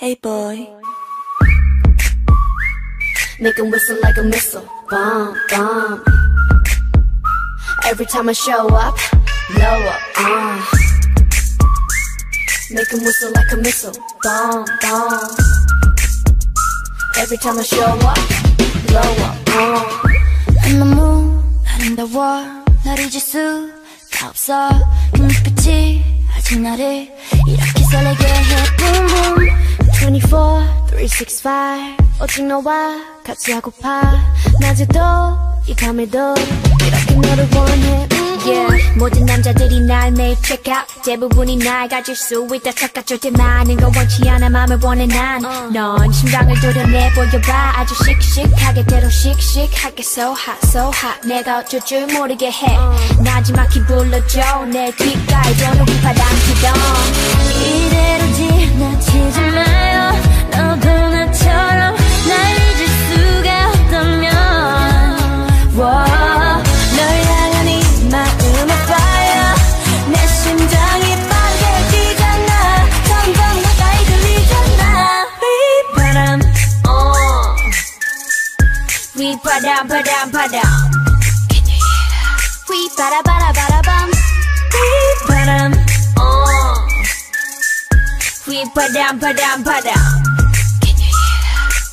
Hey boy. Make 'em whistle like a missile. Bomb, bomb. Every time I show up, blow up. Uh. Make 'em whistle like a missile. Bomb, bomb. Every time I show up, blow up. Uh. 너무 아름다워 날 잊을 수가 없어 그 눈빛이 아직 나를 이렇게 설레게 해 Boom boom 24, 365 오직 너와 같이 하고파. 낮에도 이 밤에도 이렇게 너를 원해. 음, Yeah. 모든 남자들이 날 매일 check out. 대부분이 날 가질 수 있다 착각 절대 많은 건 원치 않아. 맘을 원해 난넌 심장을 도려내 보여봐. 아주 씩씩하게 대로 씩씩하게 so hot so hot. 내가 어쩔 줄 모르게 해. 나지막히 불러줘. 내 귓가에 도는 바람 바람 바람 바람 휘바라바라바라밤 휘바람 어. 휘바람 바람 바람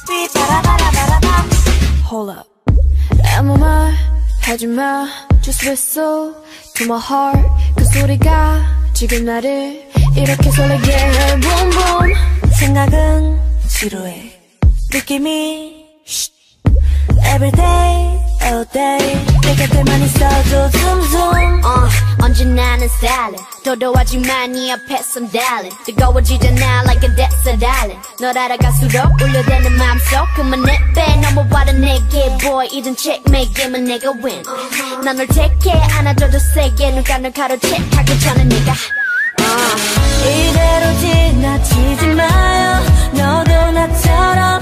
휘바라바라바라밤 Hold up. 아무 말 하지마. Just whistle to my heart. 그 소리가 지금 나를 이렇게 설레게 해. Boom boom. 생각은 지루해. 느낌이 Every day, all day. 내 곁에만 있어줘, zoom zoom. 어, 언제나 는 silent 도도하지만 네 앞에선 darling. 뜨거워지잖아 like a desert island. 널 알아갈수록 울려대는 맘속 그만 내빼. 넘어와라 내게 boy. 이젠 checkmate 게임은 내가 win. 난널 택해 안아줘도 세게 누가 널 가로채 하기 전에 네가. 이대로 지나치지 마요. 너도 나처럼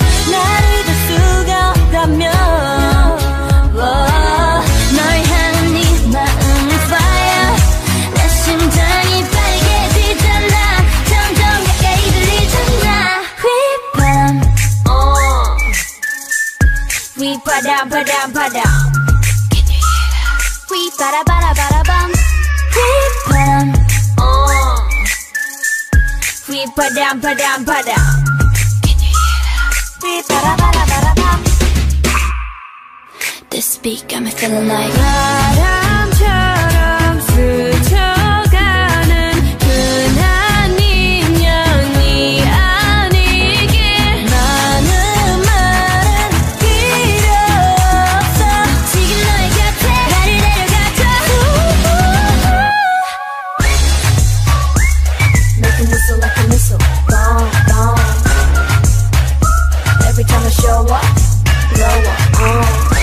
휘바람 바람 바람 휘바라바라바라밤 휘바람 어. 휘바람 바람 바람 휘바라바라바라밤 This beat got me feeling like Show up, blow up. Oh.